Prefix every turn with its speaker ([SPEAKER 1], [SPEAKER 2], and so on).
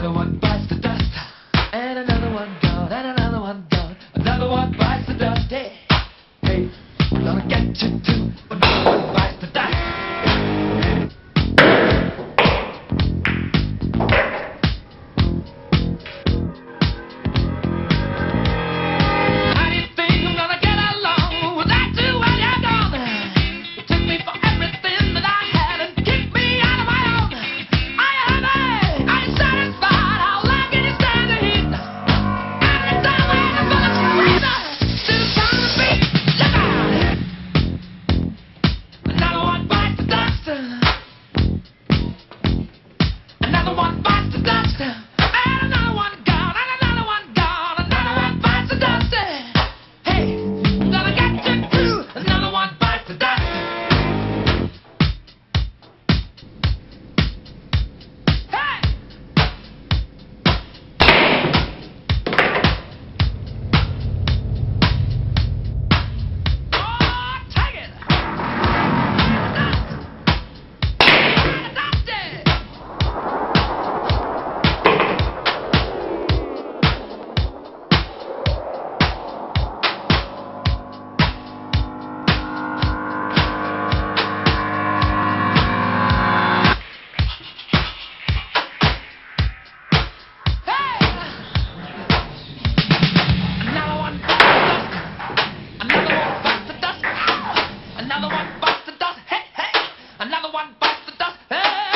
[SPEAKER 1] Another one bites the dust. And another one gone. And another one gone. Another one bites the dust. Hey, hey, gonna get you too. Another one bites Hey!